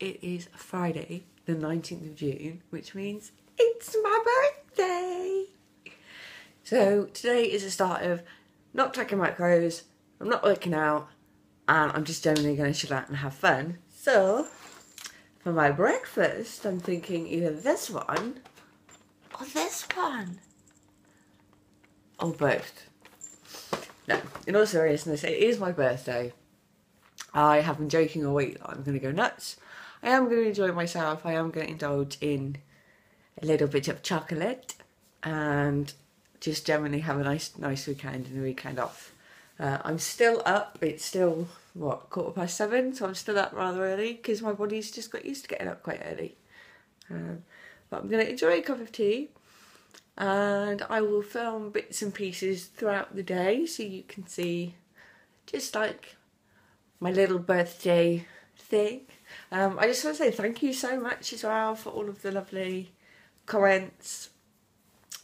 It is Friday, the 19th of June, which means it's my birthday. So, today is the start of not tracking macros, I'm not working out, and I'm just generally going to chill out and have fun. So, for my breakfast, I'm thinking either this one or this one. Or both. No, in all seriousness, it is my birthday. I have been joking all week that I'm going to go nuts. I am going to enjoy myself. I am going to indulge in a little bit of chocolate and just generally have a nice, nice weekend and a weekend off. Uh, I'm still up. It's still what quarter past seven, so I'm still up rather early because my body's just got used to getting up quite early. Um, but I'm going to enjoy a cup of tea and I will film bits and pieces throughout the day so you can see just like my little birthday thing. Um, I just want to say thank you so much as well for all of the lovely comments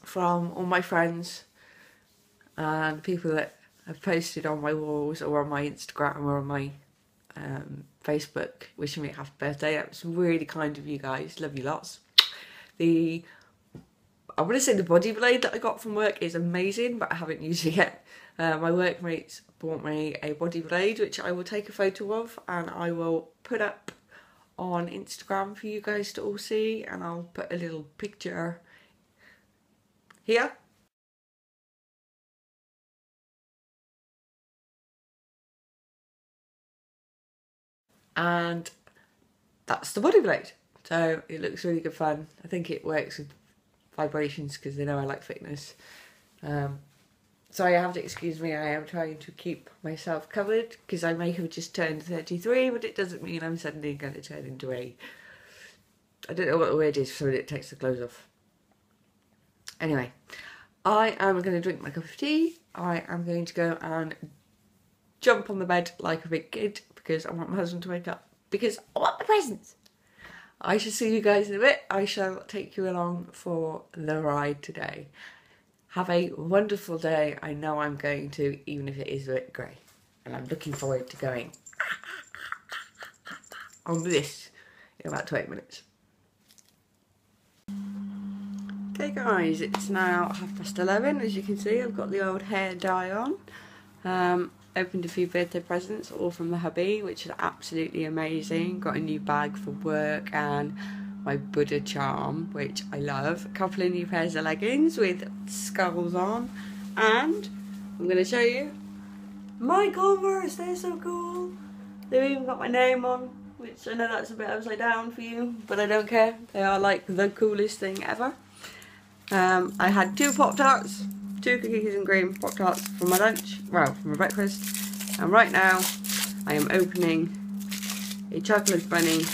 from all my friends and people that have posted on my walls or on my Instagram or on my um, Facebook wishing me a happy birthday. That was really kind of you guys. Love you lots. The I want to say the body blade that I got from work is amazing, but I haven't used it yet. Uh, my workmates bought me a body blade, which I will take a photo of and I will put up on Instagram for you guys to all see. And I'll put a little picture here. And that's the body blade. So it looks really good fun. I think it works with vibrations because they know I like fitness. Um, so you have to excuse me, I am trying to keep myself covered because I may have just turned 33, but it doesn't mean I'm suddenly going to turn into a. I don't know what the word is for it takes the clothes off. Anyway, I am going to drink my cup of tea. I am going to go and jump on the bed like a big kid because I want my husband to wake up because I want the presents. I shall see you guys in a bit. I shall take you along for the ride today. Have a wonderful day. I know I'm going to, even if it is a bit grey. And I'm looking forward to going on this in about 20 minutes. Okay guys, it's now half past 11. As you can see, I've got the old hair dye on. Um, opened a few birthday presents, all from the hubby, which is absolutely amazing. Got a new bag for work and my Buddha charm, which I love. A couple of new pairs of leggings with skulls on. And I'm going to show you my Converse. They're so cool. They've even got my name on, which I know that's a bit upside down for you, but I don't care. They are like the coolest thing ever. Um, I had two Pop Tarts two cookies and cream Pop Tarts for my lunch, well, for my breakfast. And right now, I am opening a chocolate bunny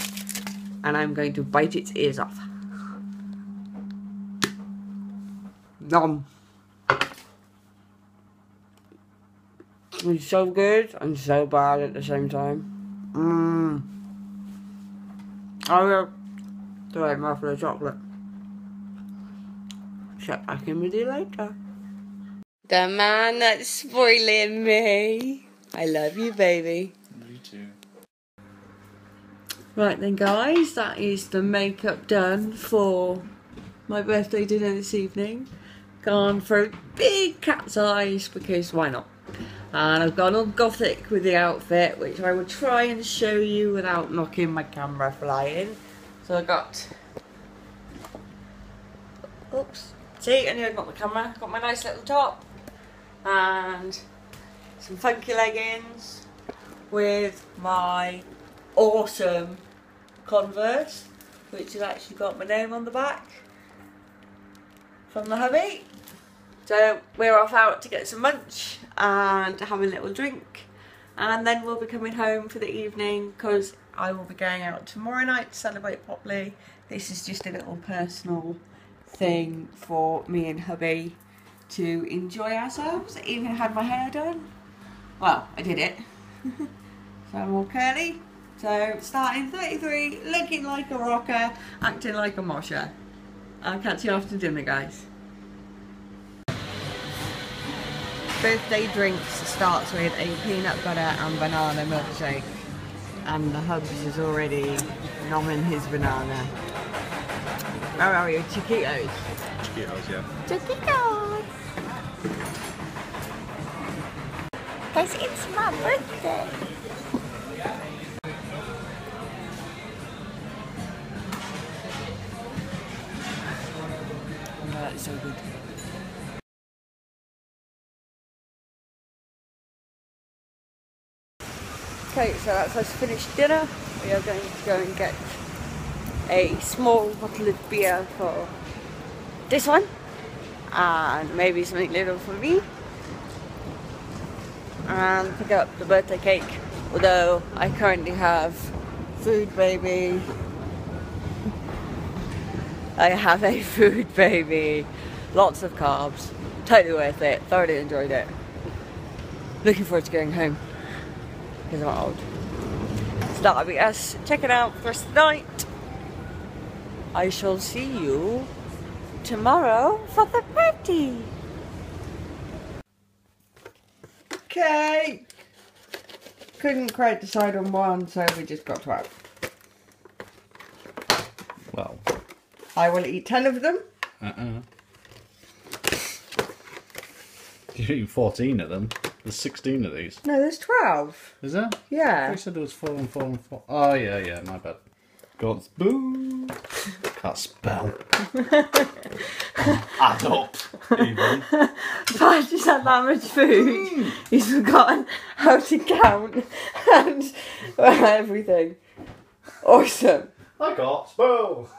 and I'm going to bite its ears off. Nom. It's so good and so bad at the same time. Mmm. I will do a mouthful of chocolate. Check back in with you later. The man that's spoiling me. I love you, baby. Me too. Right then, guys, that is the makeup done for my birthday dinner this evening. Gone for a big cat's eyes because why not? And I've gone all gothic with the outfit, which I will try and show you without knocking my camera flying. So I got. Oops. See, I knew I'd knock the camera. Got my nice little top and some funky leggings with my awesome Converse, which has actually got my name on the back from the hubby. So we're off out to get some lunch and have a little drink and then we'll be coming home for the evening because I will be going out tomorrow night to celebrate properly. This is just a little personal thing for me and hubby to enjoy ourselves. I even had my hair done. Well, I did it. so I'm all curly. So starting 33, looking like a rocker, acting like a mosher. I'll catch you after dinner, guys. Birthday drinks starts with a peanut butter and banana milkshake. and the Hubs is already nomming his banana. Where are you? Chiquitos. Chiquitos, yeah. Chiquitos! Because it's my birthday. Okay, so that's us finished dinner. We are going to go and get a small bottle of beer for this one and maybe something little for me. And pick up the birthday cake although I currently have food baby. I have a food baby. Lots of carbs. Totally worth it. Thoroughly enjoyed it. Looking forward to going home because I'm old so that'll be us checking out for the night I shall see you tomorrow for the party. Okay. Couldn't quite decide on one, so we just got 12. Well, I will eat 10 of them. uh-uh. You're eating 14 of them. There's 16 of these. No, there's 12. Is there? Yeah. I said there was 4 and 4 and 4. Oh, yeah, yeah, my bad. Got boo. Can't spell. Add up, even. I just had that much food. Hmm. He's forgotten how to count and everything. Awesome. I can't spell.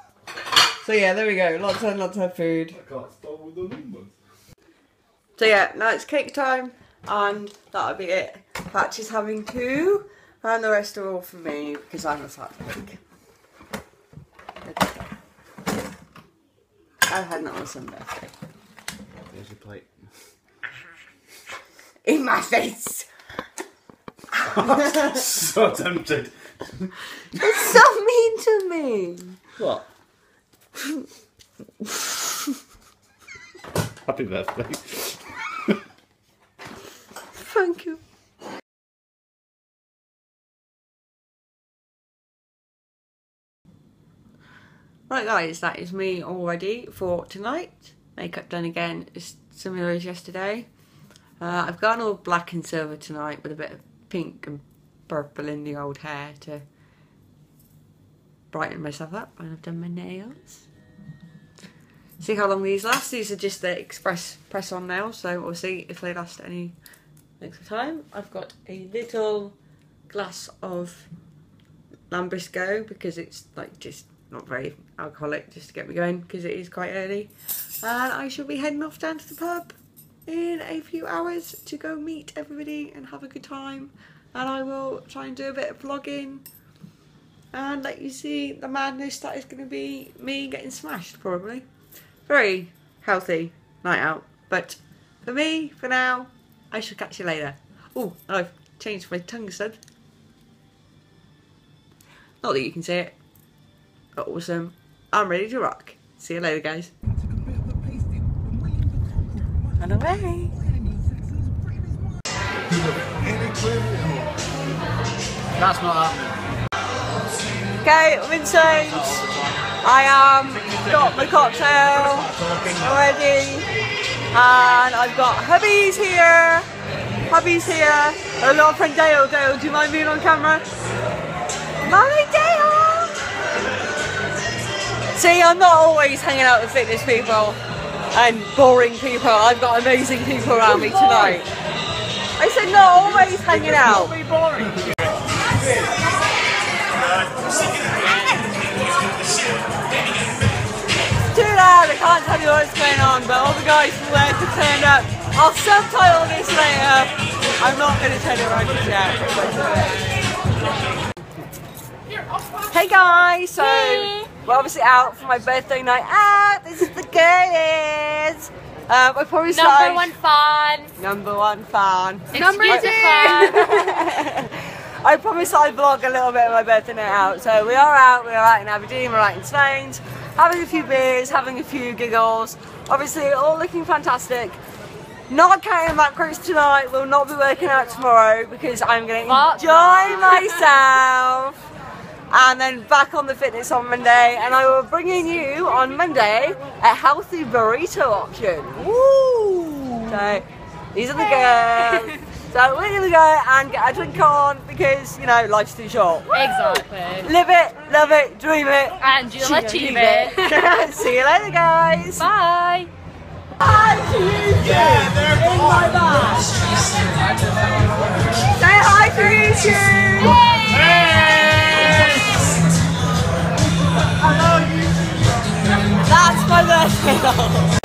So yeah, there we go. Lots and lots of food. I can't spell with the numbers. So yeah, now it's cake time, and that'll be it. Patch is having two, and the rest are all for me because I'm a fat pig. I've had that on some birthday. Here's your plate. In my face! so tempted. It's so mean to me! What? Happy birthday. You. Right guys, that is me all ready for tonight. Makeup done again, as similar as yesterday. Uh, I've gone all black and silver tonight with a bit of pink and purple in the old hair to brighten myself up and I've done my nails. See how long these last. These are just the express press on nails, so we'll see if they last any of time. I've got a little glass of Lambrusco because it's like just not very alcoholic just to get me going because it is quite early. And I shall be heading off down to the pub in a few hours to go meet everybody and have a good time. And I will try and do a bit of vlogging and let you see the madness that is going to be me getting smashed probably. Very healthy night out. But for me, for now, I shall catch you later. Oh, I've changed my tongue stud. Not that you can see it. But awesome. I'm ready to rock. See you later, guys. And away. That's not happening. Okay, I'm in Slains. I am got my cocktail already. And I've got hubby's here. Hubby's here. And our friend Dale. Dale, do you mind being on camera? Mommy Dale! See, I'm not always hanging out with fitness people and boring people. I've got amazing people around me tonight. I said not always hanging out. Can't what's going on, but all the guys from there have turned up. I'll subtitle this later. I'm not going to turn it around just yet. Hey guys, so we're obviously out for my birthday night out. This is the girlies. Um, I probably Number started- one fan. Number one fan. Number two fan. I promised I'd vlog a little bit of my birthday night out. So we are out, we're out in Aberdeen, we're out in Slains, having a few beers, having a few giggles. Obviously, all looking fantastic. Not counting macros tonight. Will not be working out tomorrow because I'm going to enjoy myself. And then back on the fitness on Monday, and I will bring in you on Monday a healthy burrito option. Woo! So these are the girls. So we're gonna go and get a drink on because you know life's too short. Exactly. Live it, love it, dream it, and you'll achieve it. it. See you later, guys. Bye. Yeah, they're in my bag. Say hi to YouTube. Hey. Hello YouTube. That's my best